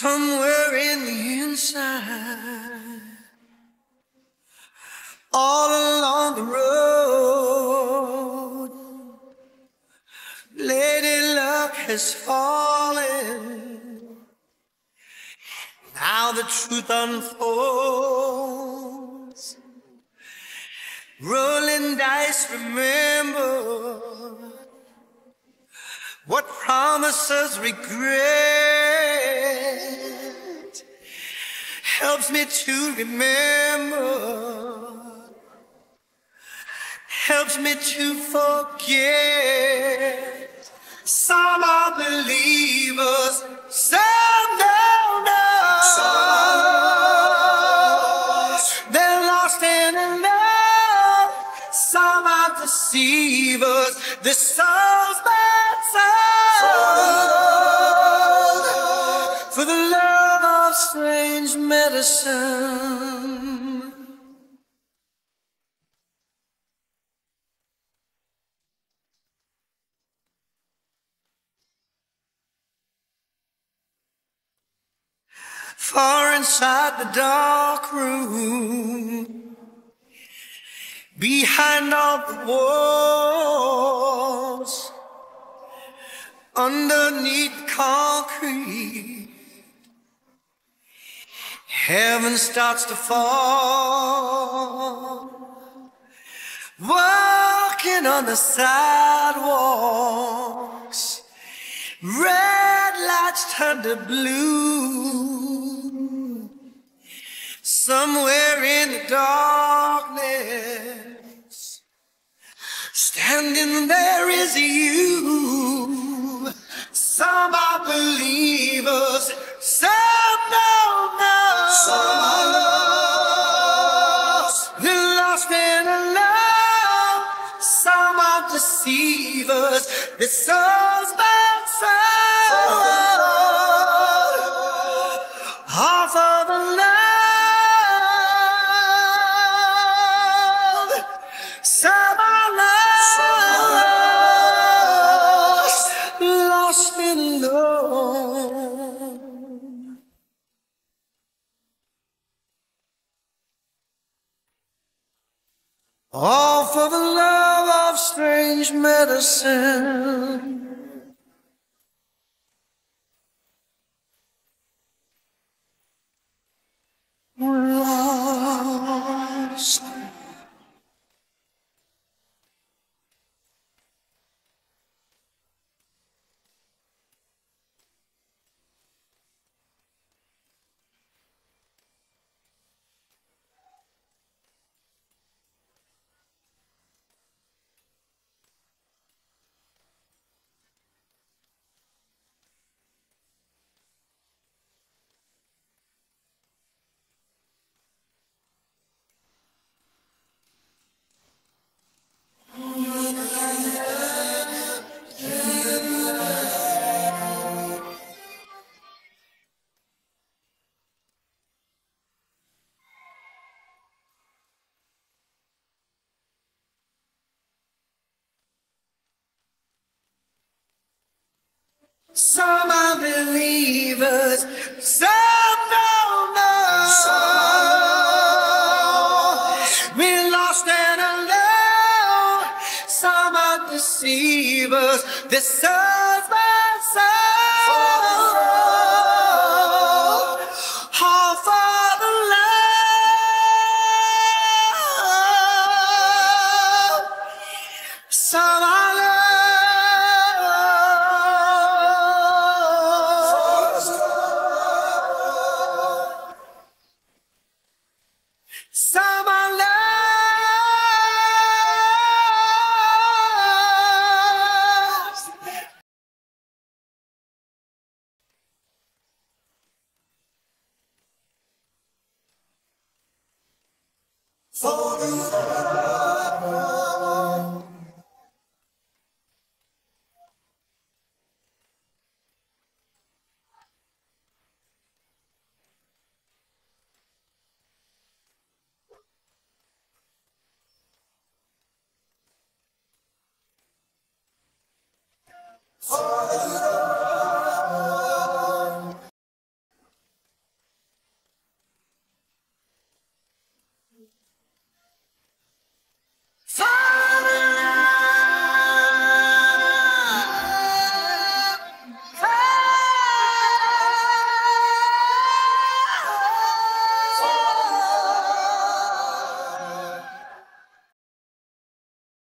Somewhere in the inside, all along the road, Lady Luck has fallen. Now the truth unfolds. Rolling dice, remember what promises regret helps me to remember, helps me to forget. Some are believers, some don't know. Some They're lost in love. Some are deceivers. The soul's bad soul. For the love strange medicine. Far inside the dark room, behind all the walls, underneath concrete, heaven starts to fall. Walking on the sidewalks, red lights turn to blue. Somewhere in the darkness, standing there is you. Some are believers, deceivers, their souls but soul. All for the love. Some are lost, lost and alone. All for the strange medicine. Some are believers, some don't know. We're lost and alone. Some are deceivers, this serves For love